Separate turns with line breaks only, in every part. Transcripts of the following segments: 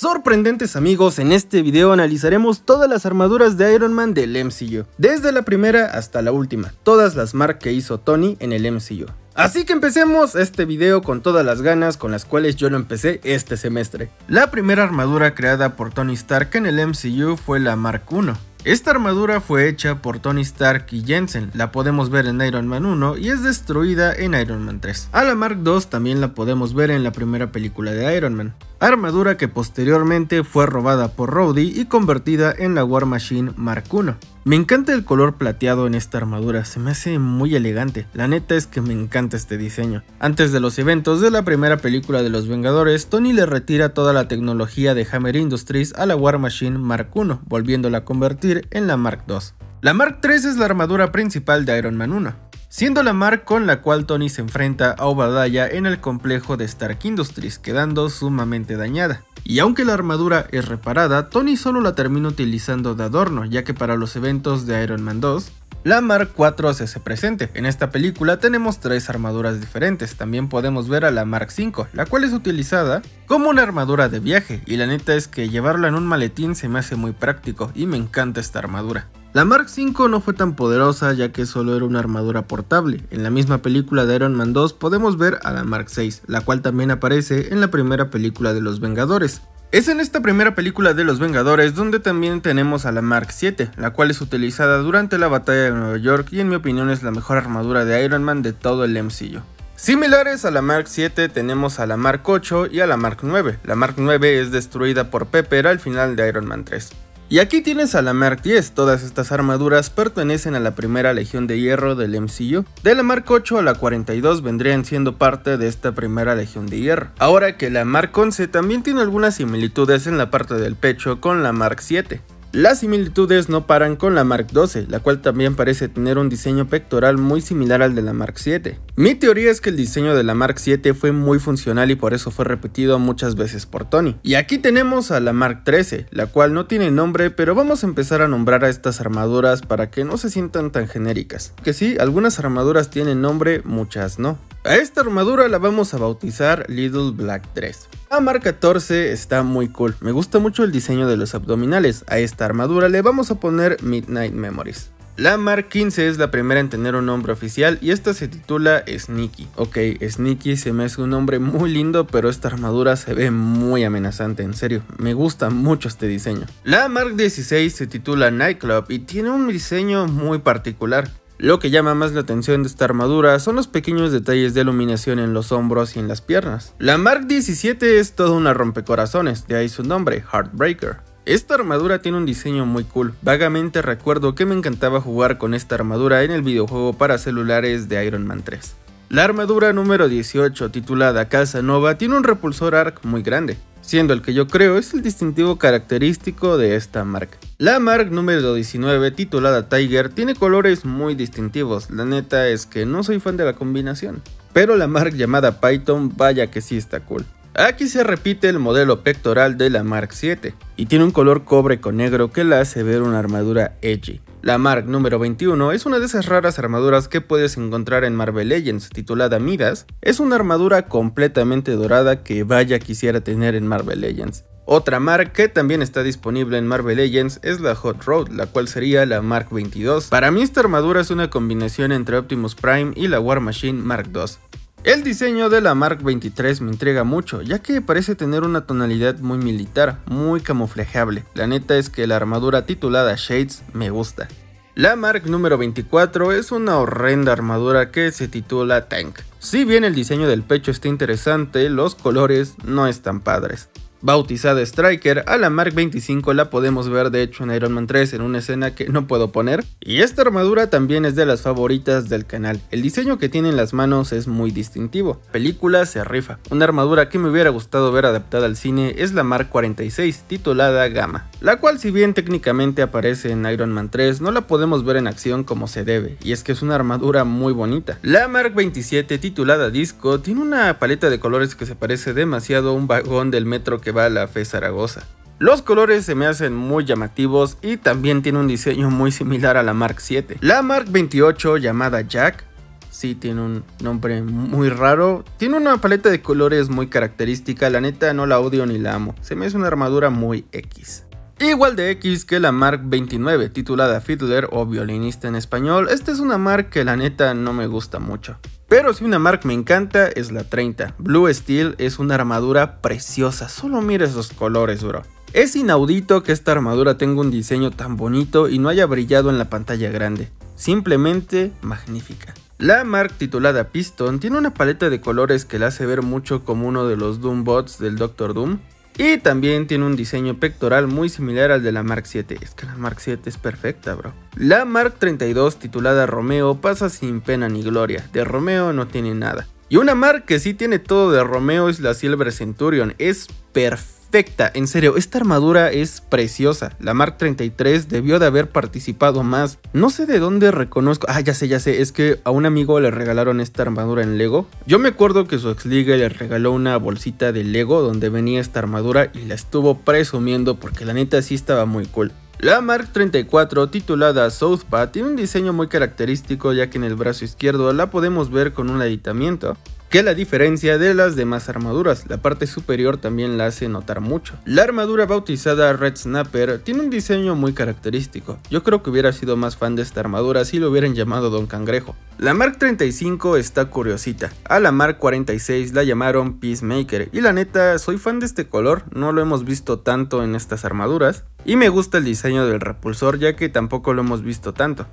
Sorprendentes amigos, en este video analizaremos todas las armaduras de Iron Man del MCU, desde la primera hasta la última, todas las marcas que hizo Tony en el MCU. Así que empecemos este video con todas las ganas con las cuales yo lo empecé este semestre. La primera armadura creada por Tony Stark en el MCU fue la Mark I, esta armadura fue hecha por Tony Stark y Jensen, la podemos ver en Iron Man 1 y es destruida en Iron Man 3. A la Mark II también la podemos ver en la primera película de Iron Man armadura que posteriormente fue robada por Rhodey y convertida en la War Machine Mark I. Me encanta el color plateado en esta armadura, se me hace muy elegante, la neta es que me encanta este diseño. Antes de los eventos de la primera película de los Vengadores, Tony le retira toda la tecnología de Hammer Industries a la War Machine Mark I, volviéndola a convertir en la Mark II. La Mark III es la armadura principal de Iron Man 1 siendo la Mark con la cual Tony se enfrenta a Obadiah en el complejo de Stark Industries, quedando sumamente dañada. Y aunque la armadura es reparada, Tony solo la termina utilizando de adorno, ya que para los eventos de Iron Man 2, la Mark IV se hace presente. En esta película tenemos tres armaduras diferentes, también podemos ver a la Mark V, la cual es utilizada como una armadura de viaje, y la neta es que llevarla en un maletín se me hace muy práctico y me encanta esta armadura. La Mark V no fue tan poderosa ya que solo era una armadura portable. En la misma película de Iron Man 2 podemos ver a la Mark VI, la cual también aparece en la primera película de los Vengadores. Es en esta primera película de los Vengadores donde también tenemos a la Mark 7, la cual es utilizada durante la batalla de Nueva York y en mi opinión es la mejor armadura de Iron Man de todo el MCU. Similares a la Mark 7 tenemos a la Mark 8 y a la Mark 9. La Mark 9 es destruida por Pepper al final de Iron Man 3. Y aquí tienes a la Mark 10, todas estas armaduras pertenecen a la primera legión de hierro del MCU. De la Mark 8 a la 42 vendrían siendo parte de esta primera legión de hierro. Ahora que la Mark 11 también tiene algunas similitudes en la parte del pecho con la Mark 7. Las similitudes no paran con la Mark 12, la cual también parece tener un diseño pectoral muy similar al de la Mark 7. Mi teoría es que el diseño de la Mark 7 fue muy funcional y por eso fue repetido muchas veces por Tony. Y aquí tenemos a la Mark 13, la cual no tiene nombre, pero vamos a empezar a nombrar a estas armaduras para que no se sientan tan genéricas. Que sí, algunas armaduras tienen nombre, muchas no. A esta armadura la vamos a bautizar Little Black 3. La Mark 14 está muy cool, me gusta mucho el diseño de los abdominales, a esta armadura le vamos a poner Midnight Memories. La Mark 15 es la primera en tener un nombre oficial y esta se titula Sneaky. Ok, Sneaky se me hace un nombre muy lindo, pero esta armadura se ve muy amenazante, en serio, me gusta mucho este diseño. La Mark 16 se titula Nightclub y tiene un diseño muy particular. Lo que llama más la atención de esta armadura son los pequeños detalles de iluminación en los hombros y en las piernas. La Mark 17 es toda una rompecorazones, de ahí su nombre, Heartbreaker. Esta armadura tiene un diseño muy cool, vagamente recuerdo que me encantaba jugar con esta armadura en el videojuego para celulares de Iron Man 3. La armadura número 18, titulada Casanova, tiene un repulsor arc muy grande, siendo el que yo creo es el distintivo característico de esta marca. La Mark número 19 titulada Tiger tiene colores muy distintivos, la neta es que no soy fan de la combinación, pero la Mark llamada Python vaya que sí está cool. Aquí se repite el modelo pectoral de la Mark 7 y tiene un color cobre con negro que la hace ver una armadura edgy. La Mark número 21 es una de esas raras armaduras que puedes encontrar en Marvel Legends titulada Midas. Es una armadura completamente dorada que vaya quisiera tener en Marvel Legends. Otra Mark que también está disponible en Marvel Legends es la Hot Road, la cual sería la Mark 22. Para mí esta armadura es una combinación entre Optimus Prime y la War Machine Mark II. El diseño de la Mark 23 me intriga mucho, ya que parece tener una tonalidad muy militar, muy camuflajeable. La neta es que la armadura titulada Shades me gusta. La Mark número 24 es una horrenda armadura que se titula Tank. Si bien el diseño del pecho está interesante, los colores no están padres. Bautizada Striker, a la Mark 25 la podemos ver de hecho en Iron Man 3 en una escena que no puedo poner. Y esta armadura también es de las favoritas del canal. El diseño que tiene en las manos es muy distintivo. Película se rifa. Una armadura que me hubiera gustado ver adaptada al cine es la Mark 46, titulada Gamma. La cual si bien técnicamente aparece en Iron Man 3, no la podemos ver en acción como se debe. Y es que es una armadura muy bonita. La Mark 27, titulada Disco, tiene una paleta de colores que se parece demasiado a un vagón del metro que va a la Fe Zaragoza. Los colores se me hacen muy llamativos y también tiene un diseño muy similar a la Mark 7. La Mark 28 llamada Jack sí tiene un nombre muy raro. Tiene una paleta de colores muy característica, la neta no la odio ni la amo. Se me hace una armadura muy X. Igual de X que la Mark 29, titulada Fiddler o violinista en español, esta es una Mark que la neta no me gusta mucho. Pero si una Mark me encanta es la 30. Blue Steel es una armadura preciosa, solo mira esos colores bro. Es inaudito que esta armadura tenga un diseño tan bonito y no haya brillado en la pantalla grande. Simplemente magnífica. La Mark titulada Piston tiene una paleta de colores que la hace ver mucho como uno de los Doom bots del Doctor Doom, y también tiene un diseño pectoral muy similar al de la Mark 7. Es que la Mark 7 es perfecta, bro. La Mark 32 titulada Romeo pasa sin pena ni gloria. De Romeo no tiene nada. Y una Mark que sí tiene todo de Romeo es la Silver Centurion. Es perfecta perfecta, en serio, esta armadura es preciosa. La Mark 33 debió de haber participado más. No sé de dónde reconozco. Ah, ya sé, ya sé, es que a un amigo le regalaron esta armadura en Lego. Yo me acuerdo que su ex liga le regaló una bolsita de Lego donde venía esta armadura y la estuvo presumiendo porque la neta sí estaba muy cool. La Mark 34 titulada Southpaw tiene un diseño muy característico ya que en el brazo izquierdo la podemos ver con un aditamiento que la diferencia de las demás armaduras, la parte superior también la hace notar mucho. La armadura bautizada Red Snapper tiene un diseño muy característico, yo creo que hubiera sido más fan de esta armadura si lo hubieran llamado Don Cangrejo. La Mark 35 está curiosita, a la Mark 46 la llamaron Peacemaker y la neta soy fan de este color, no lo hemos visto tanto en estas armaduras y me gusta el diseño del repulsor ya que tampoco lo hemos visto tanto.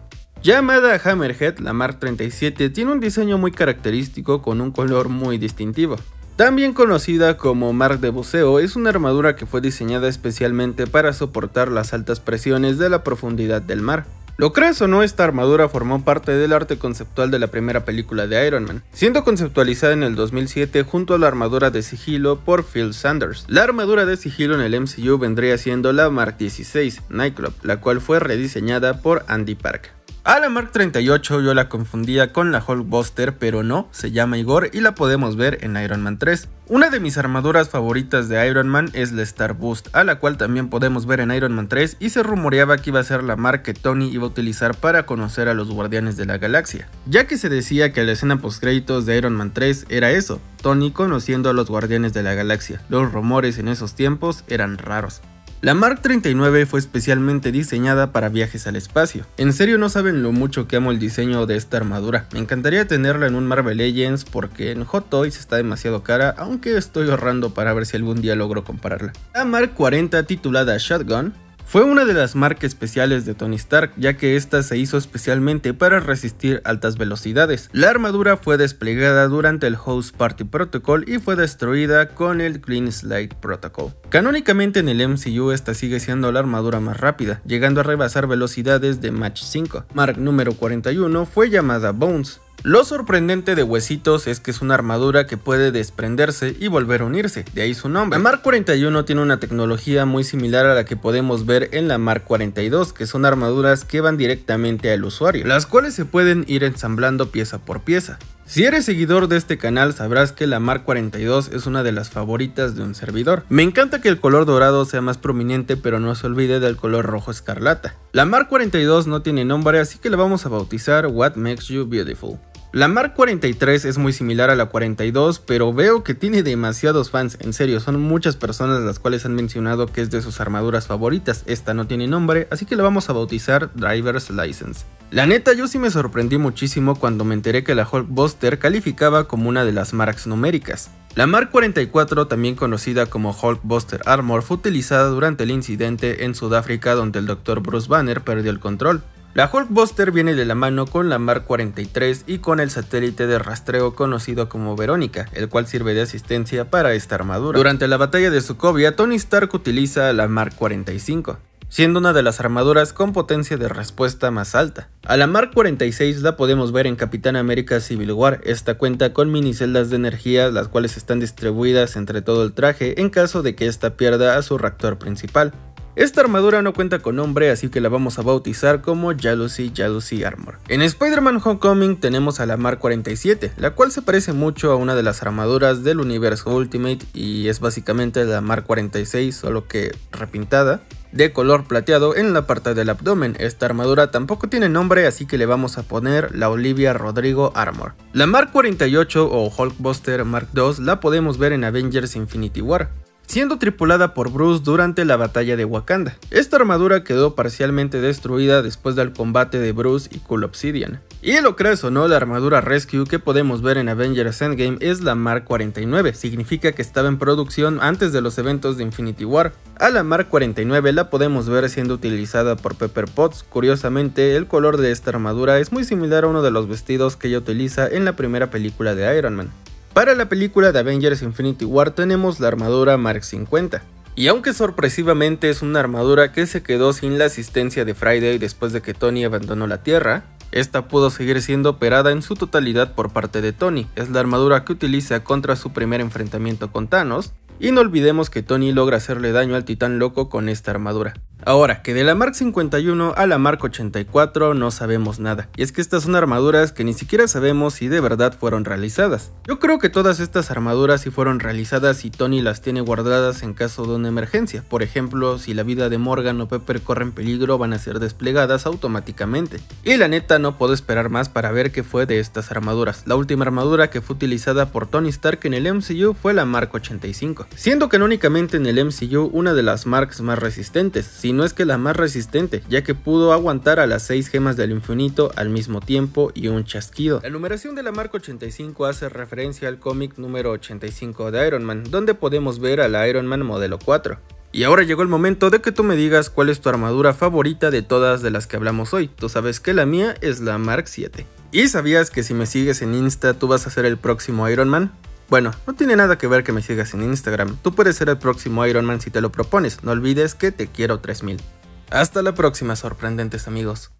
Llamada Hammerhead, la Mark 37 tiene un diseño muy característico con un color muy distintivo. También conocida como Mark de buceo, es una armadura que fue diseñada especialmente para soportar las altas presiones de la profundidad del mar. Lo crees o no, esta armadura formó parte del arte conceptual de la primera película de Iron Man, siendo conceptualizada en el 2007 junto a la armadura de sigilo por Phil Sanders. La armadura de sigilo en el MCU vendría siendo la Mark 16 Nightclub, la cual fue rediseñada por Andy Park. A la Mark 38 yo la confundía con la Hulkbuster, pero no, se llama Igor y la podemos ver en Iron Man 3. Una de mis armaduras favoritas de Iron Man es la Star Boost, a la cual también podemos ver en Iron Man 3 y se rumoreaba que iba a ser la Mark que Tony iba a utilizar para conocer a los Guardianes de la Galaxia, ya que se decía que la escena post créditos de Iron Man 3 era eso, Tony conociendo a los Guardianes de la Galaxia. Los rumores en esos tiempos eran raros. La Mark 39 fue especialmente diseñada para viajes al espacio. En serio no saben lo mucho que amo el diseño de esta armadura. Me encantaría tenerla en un Marvel Legends porque en Hot Toys está demasiado cara, aunque estoy ahorrando para ver si algún día logro compararla. La Mark 40 titulada Shotgun fue una de las marcas especiales de Tony Stark, ya que esta se hizo especialmente para resistir altas velocidades. La armadura fue desplegada durante el Host Party Protocol y fue destruida con el Clean Slate Protocol. Canónicamente en el MCU esta sigue siendo la armadura más rápida, llegando a rebasar velocidades de Match 5. Mark número 41 fue llamada Bones, lo sorprendente de Huesitos es que es una armadura que puede desprenderse y volver a unirse, de ahí su nombre. La Mark 41 tiene una tecnología muy similar a la que podemos ver en la Mark 42, que son armaduras que van directamente al usuario, las cuales se pueden ir ensamblando pieza por pieza. Si eres seguidor de este canal sabrás que la Mark 42 es una de las favoritas de un servidor. Me encanta que el color dorado sea más prominente pero no se olvide del color rojo escarlata. La Mark 42 no tiene nombre así que la vamos a bautizar What Makes You Beautiful. La Mark 43 es muy similar a la 42, pero veo que tiene demasiados fans, en serio, son muchas personas las cuales han mencionado que es de sus armaduras favoritas, esta no tiene nombre, así que la vamos a bautizar Driver's License. La neta yo sí me sorprendí muchísimo cuando me enteré que la Hulkbuster calificaba como una de las marks numéricas. La Mark 44, también conocida como Hulkbuster Armor, fue utilizada durante el incidente en Sudáfrica donde el Dr. Bruce Banner perdió el control. La Hulkbuster viene de la mano con la Mark 43 y con el satélite de rastreo conocido como Verónica, el cual sirve de asistencia para esta armadura. Durante la batalla de Sokovia, Tony Stark utiliza la Mark 45 siendo una de las armaduras con potencia de respuesta más alta. A la Mark 46 la podemos ver en Capitán América Civil War, esta cuenta con mini celdas de energía las cuales están distribuidas entre todo el traje en caso de que ésta pierda a su reactor principal. Esta armadura no cuenta con nombre, así que la vamos a bautizar como Jealousy Jealousy Armor. En Spider-Man Homecoming tenemos a la Mark 47, la cual se parece mucho a una de las armaduras del universo Ultimate y es básicamente la Mark 46, solo que repintada. de color plateado en la parte del abdomen. Esta armadura tampoco tiene nombre, así que le vamos a poner la Olivia Rodrigo Armor. La Mark 48 o Hulkbuster Mark II la podemos ver en Avengers Infinity War siendo tripulada por Bruce durante la batalla de Wakanda. Esta armadura quedó parcialmente destruida después del combate de Bruce y Cool Obsidian. Y lo crees o no, la armadura Rescue que podemos ver en Avengers Endgame es la Mark 49, significa que estaba en producción antes de los eventos de Infinity War. A la Mark 49 la podemos ver siendo utilizada por Pepper Potts, curiosamente el color de esta armadura es muy similar a uno de los vestidos que ella utiliza en la primera película de Iron Man. Para la película de Avengers Infinity War tenemos la armadura Mark 50. Y aunque sorpresivamente es una armadura que se quedó sin la asistencia de Friday después de que Tony abandonó la Tierra, esta pudo seguir siendo operada en su totalidad por parte de Tony, es la armadura que utiliza contra su primer enfrentamiento con Thanos, y no olvidemos que Tony logra hacerle daño al titán loco con esta armadura. Ahora, que de la Mark 51 a la Mark 84 no sabemos nada, y es que estas son armaduras que ni siquiera sabemos si de verdad fueron realizadas. Yo creo que todas estas armaduras sí fueron realizadas y Tony las tiene guardadas en caso de una emergencia, por ejemplo, si la vida de Morgan o Pepper corren peligro van a ser desplegadas automáticamente. Y la neta no puedo esperar más para ver qué fue de estas armaduras. La última armadura que fue utilizada por Tony Stark en el MCU fue la Mark 85, siendo canónicamente en el MCU una de las marks más resistentes, no es que la más resistente, ya que pudo aguantar a las 6 gemas del infinito al mismo tiempo y un chasquido. La numeración de la marca 85 hace referencia al cómic número 85 de Iron Man, donde podemos ver al Iron Man modelo 4. Y ahora llegó el momento de que tú me digas cuál es tu armadura favorita de todas de las que hablamos hoy. Tú sabes que la mía es la Mark 7. ¿Y sabías que si me sigues en Insta tú vas a ser el próximo Iron Man? Bueno, no tiene nada que ver que me sigas en Instagram, tú puedes ser el próximo Iron Man si te lo propones, no olvides que te quiero 3000. Hasta la próxima sorprendentes amigos.